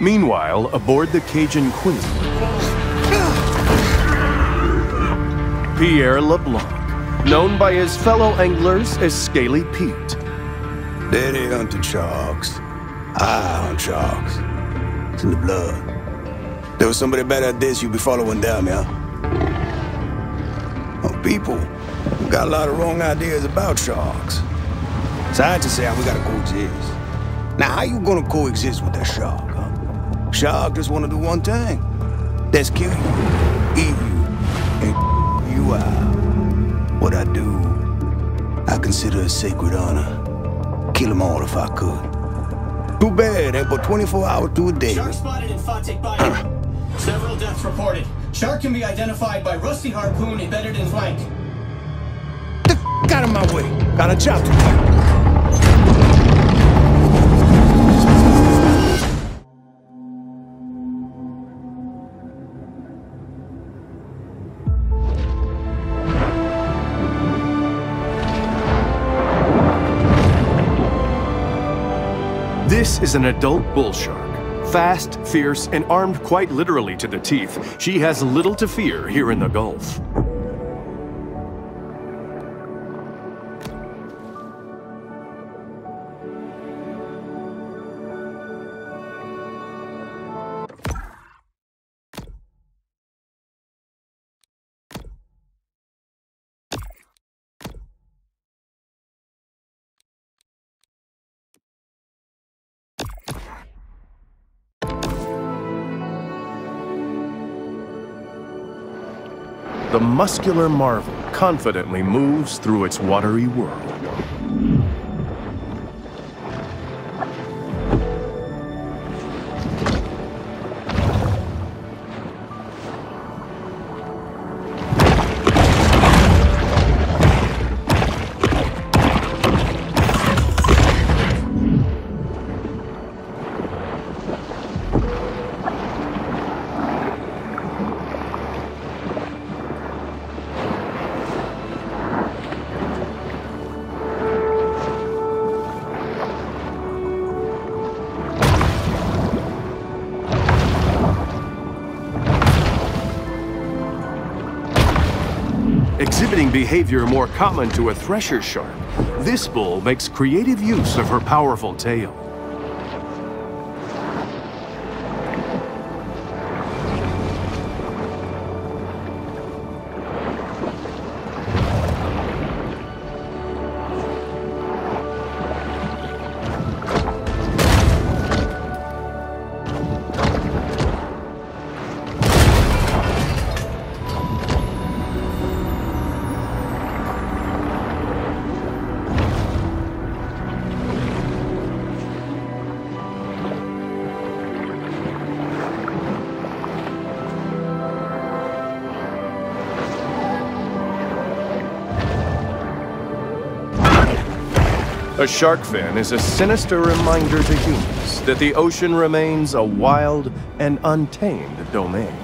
Meanwhile, aboard the Cajun Queen, Pierre LeBlanc, known by his fellow anglers as Scaly Pete. Daddy hunted sharks. I hunt sharks. It's in the blood. There was somebody better at this, you'd be following them, yeah? Oh, people got a lot of wrong ideas about sharks. Scientists say we gotta coexist. Now, how you gonna coexist with that shark? Shark just wanna do one thing. That's kill you, eat you, and you out. What I do, I consider a sacred honor. Kill them all if I could. Too bad, ain't but 24 hours to a day. Shark spotted in Fawtick Bayou. Several deaths reported. Shark can be identified by rusty harpoon embedded in flank. The f out of my way. Got a job to do. Is an adult bull shark. Fast, fierce, and armed quite literally to the teeth, she has little to fear here in the Gulf. Muscular marvel confidently moves through its watery world. Behavior more common to a thresher shark, this bull makes creative use of her powerful tail. A shark fin is a sinister reminder to humans that the ocean remains a wild and untamed domain.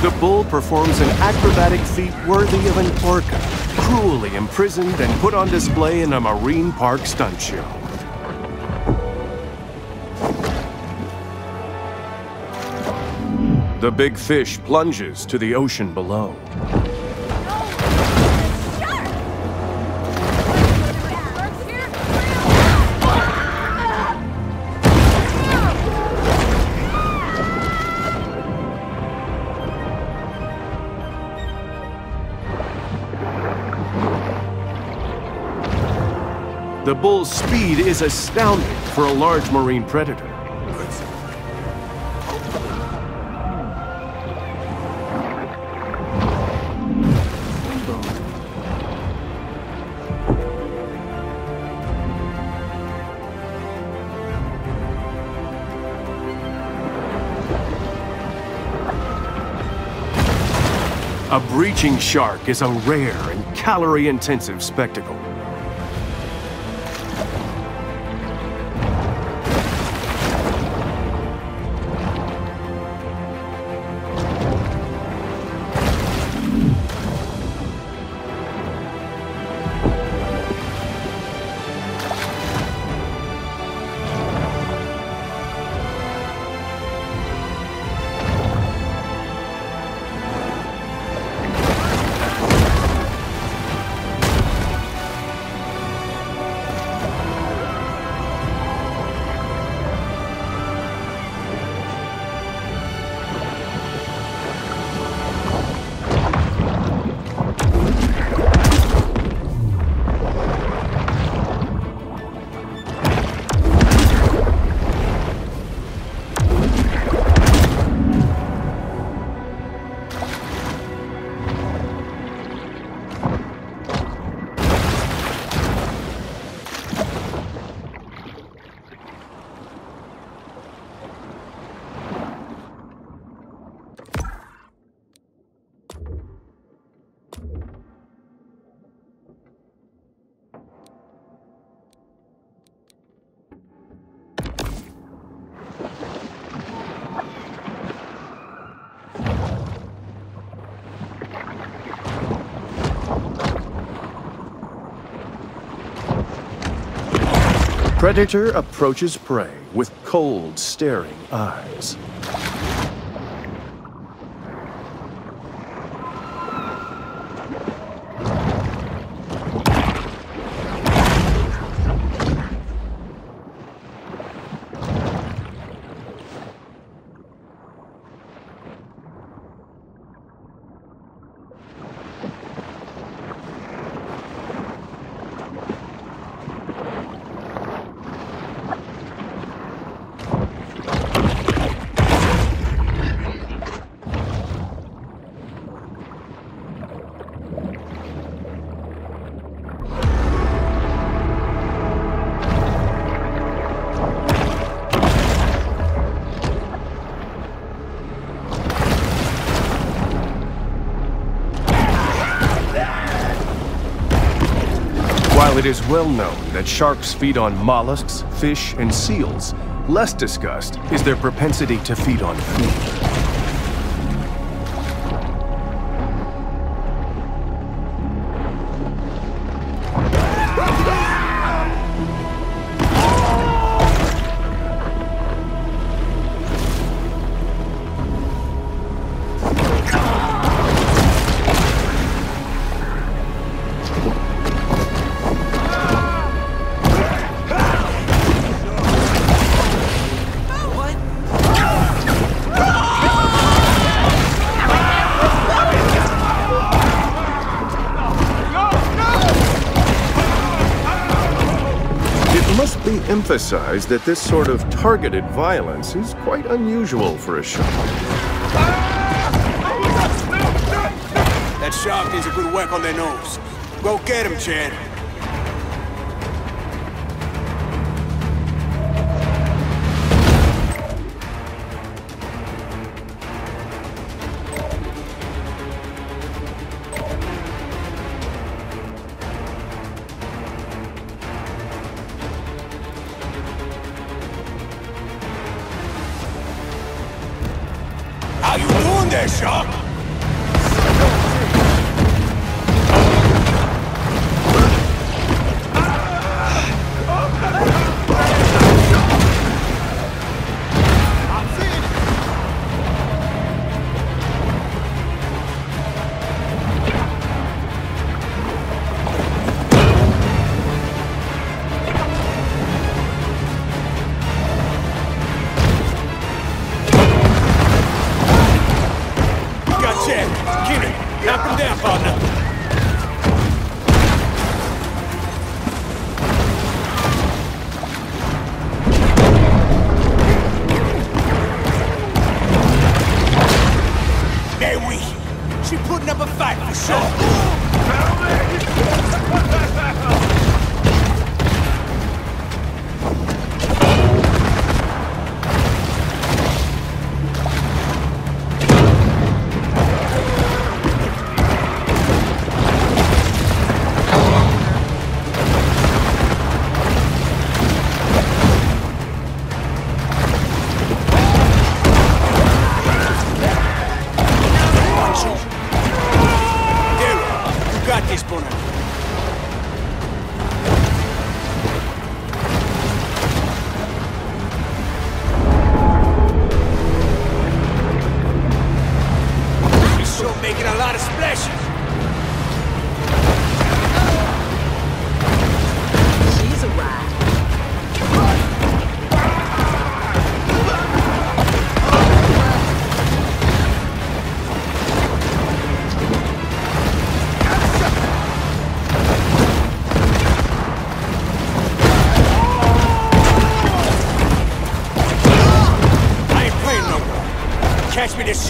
The bull performs an acrobatic feat worthy of an orca, cruelly imprisoned and put on display in a marine park stunt show. The big fish plunges to the ocean below. The bull's speed is astounding for a large marine predator. A breaching shark is a rare and calorie-intensive spectacle. Predator approaches prey with cold, staring eyes. It is well known that sharks feed on mollusks, fish, and seals, less discussed is their propensity to feed on food. Must emphasized that this sort of targeted violence is quite unusual for a shark. That shark needs a good whack on their nose. Go get him, Chad.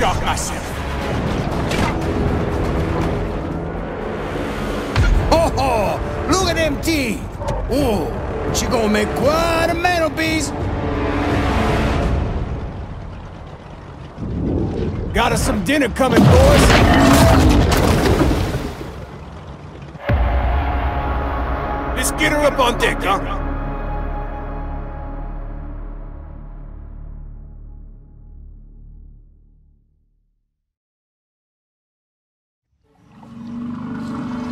Shark myself. Oh, ho! Look at them teeth! Oh, she gonna make quite a mantelpiece. Got us some dinner coming, boys. Let's get her up on deck, huh?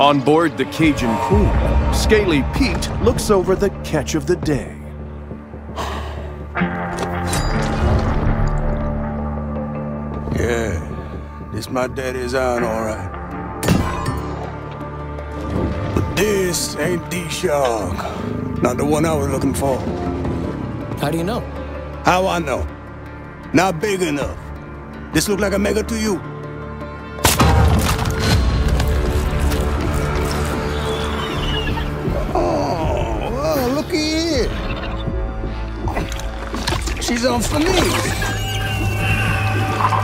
On board the Cajun Queen, Scaly Pete looks over the catch of the day. Yeah, this my daddy's on, all right. But this ain't D Shark. Not the one I was looking for. How do you know? How I know? Not big enough. This look like a mega to you. She's on for me.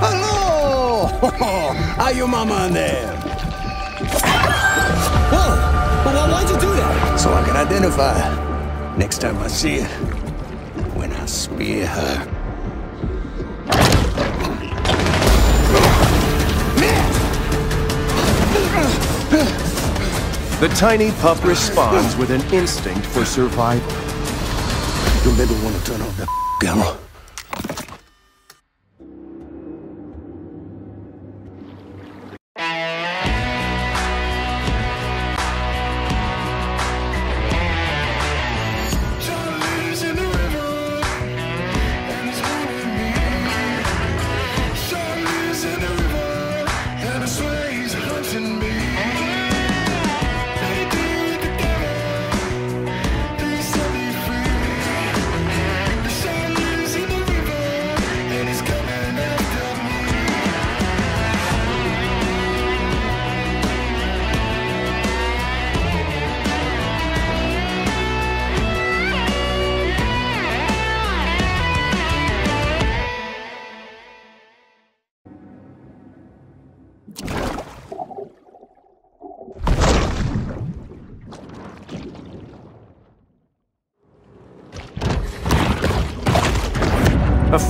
Hello! How your mama and them? Whoa! Well, why'd you do that? So I can identify her next time I see her. When I spear her. The tiny pup responds with an instinct for survival. You'll never want to turn off that 给羊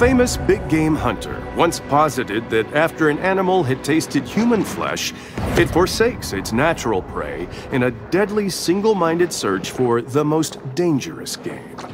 famous big game hunter once posited that after an animal had tasted human flesh, it forsakes its natural prey in a deadly single minded search for the most dangerous game.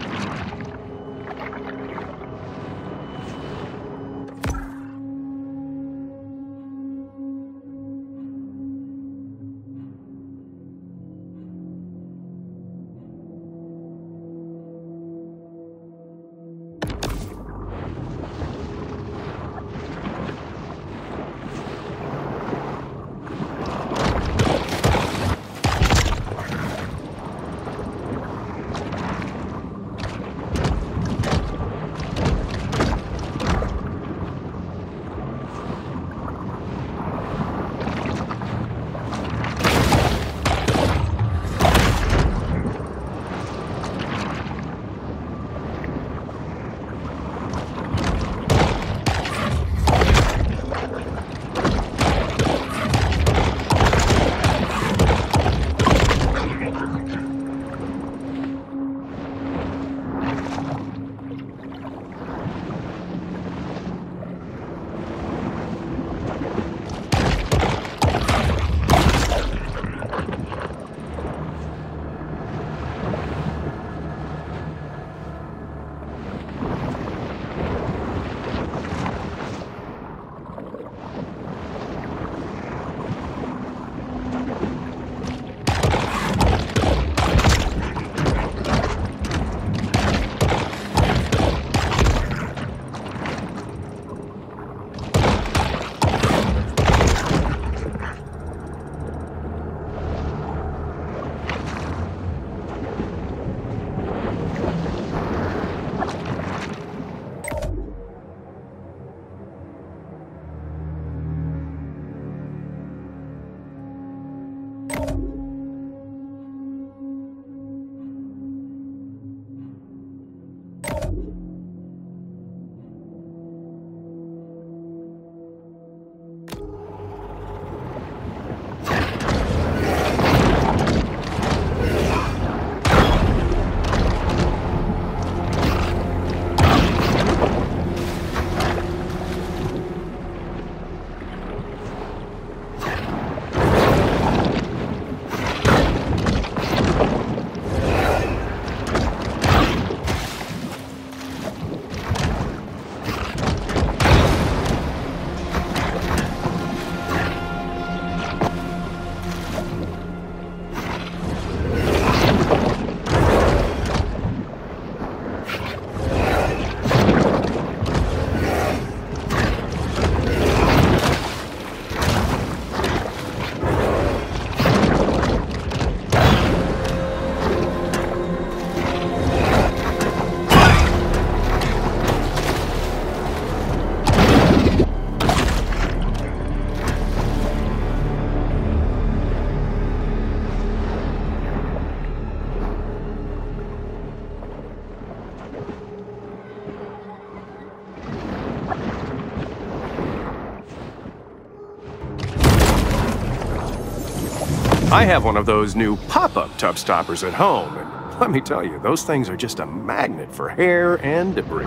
I have one of those new pop-up tub stoppers at home, and let me tell you, those things are just a magnet for hair and debris.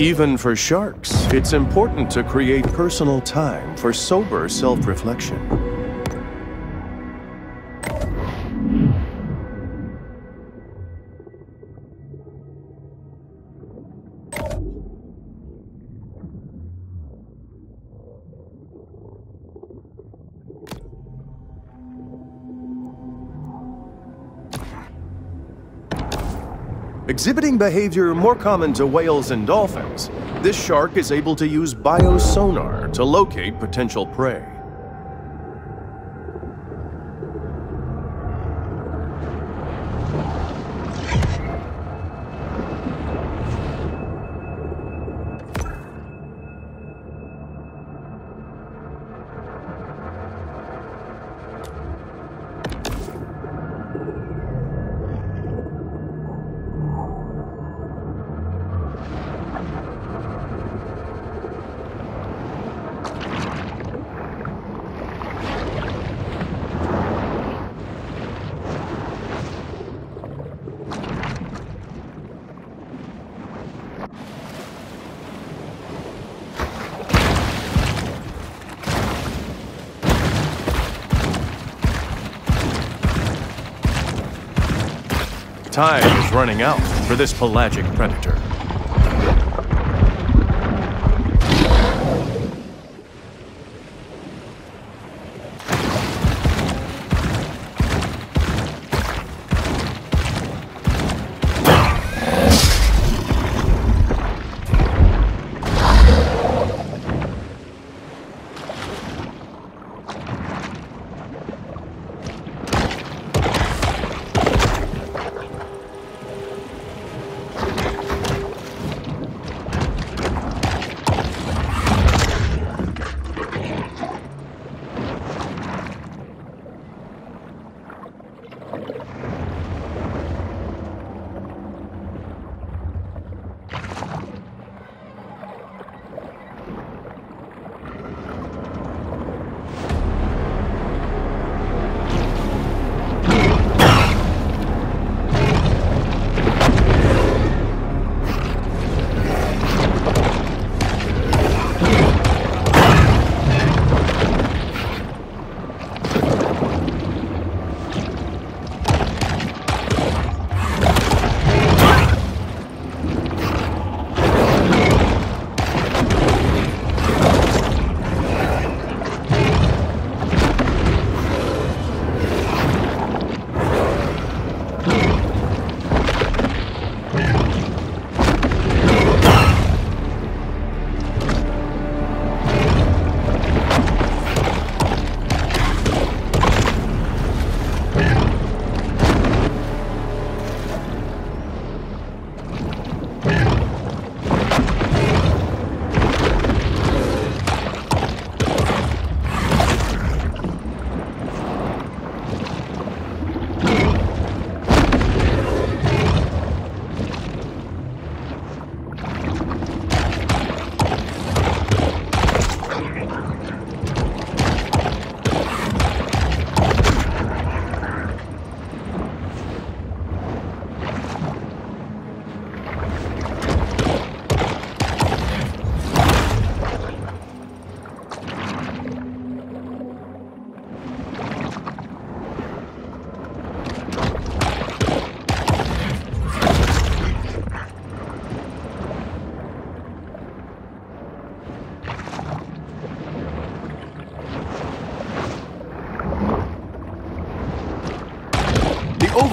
Even for sharks, it's important to create personal time for sober self Exhibiting behavior more common to whales and dolphins, this shark is able to use biosonar to locate potential prey. Time is running out for this pelagic predator.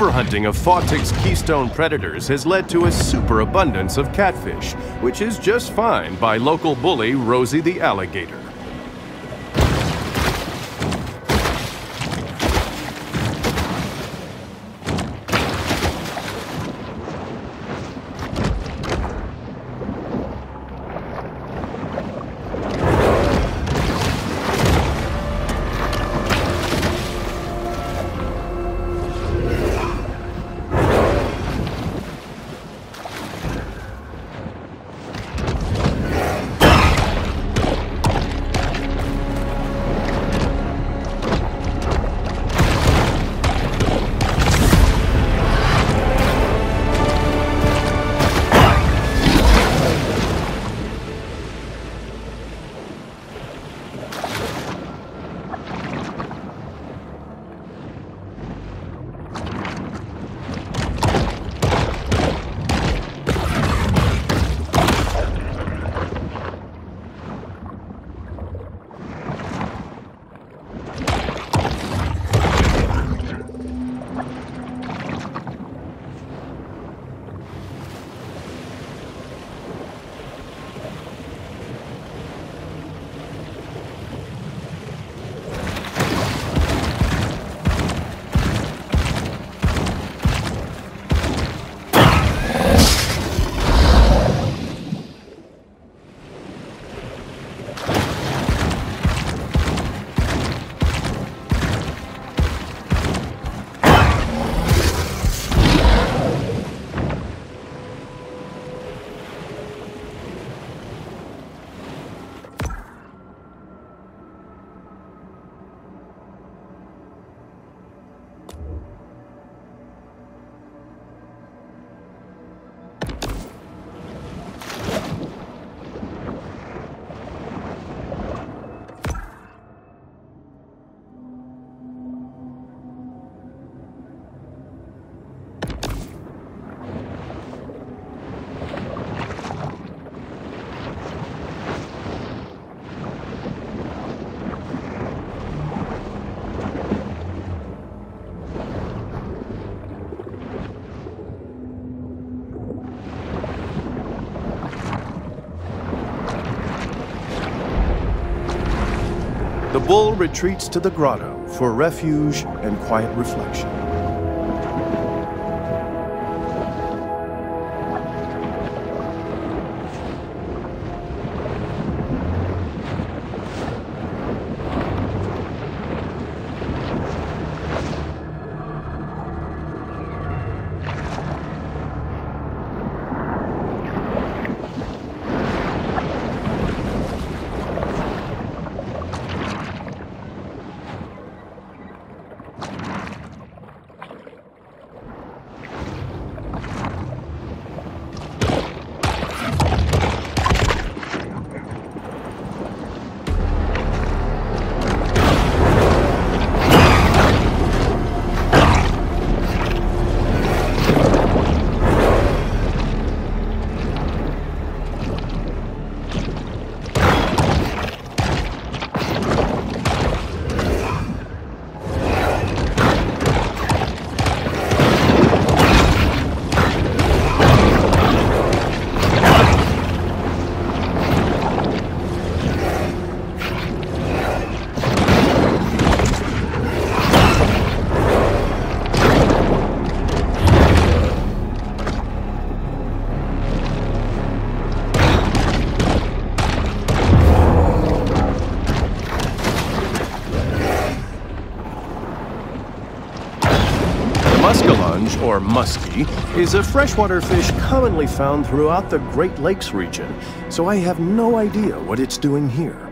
Overhunting of Fawtick's keystone predators has led to a superabundance of catfish, which is just fine by local bully Rosie the alligator. Bull retreats to the grotto for refuge and quiet reflection. Or muskie, is a freshwater fish commonly found throughout the Great Lakes region, so I have no idea what it's doing here.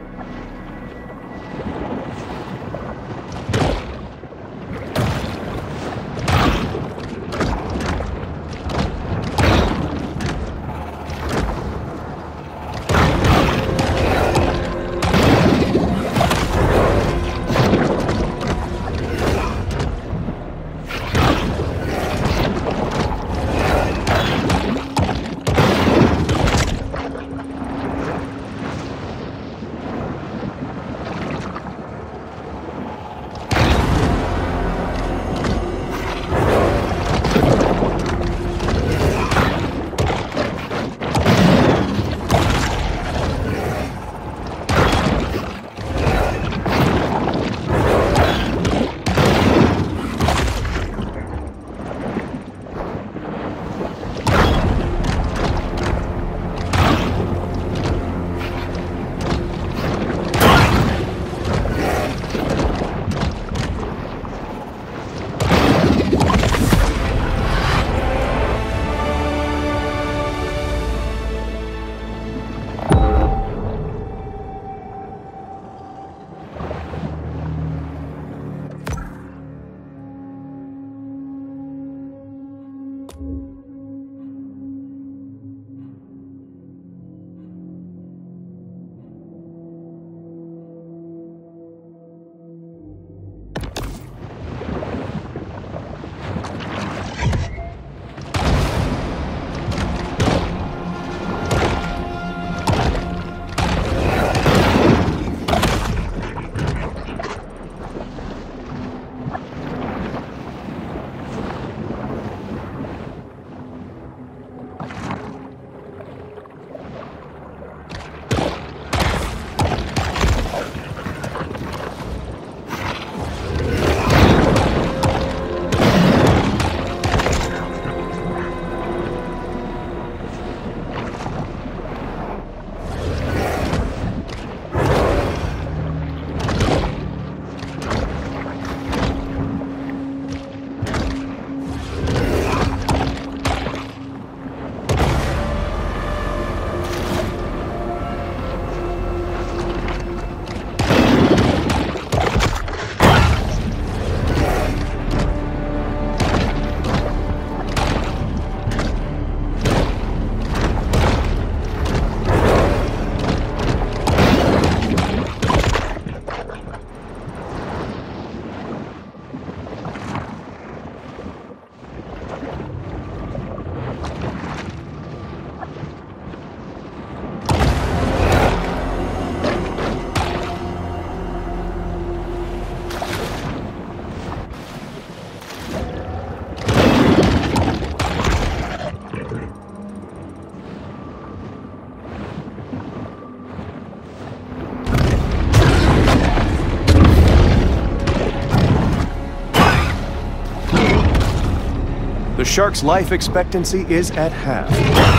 Shark's life expectancy is at half,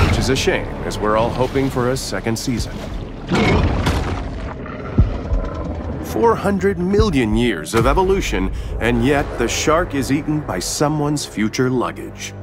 which is a shame, as we're all hoping for a second season. 400 million years of evolution, and yet the shark is eaten by someone's future luggage.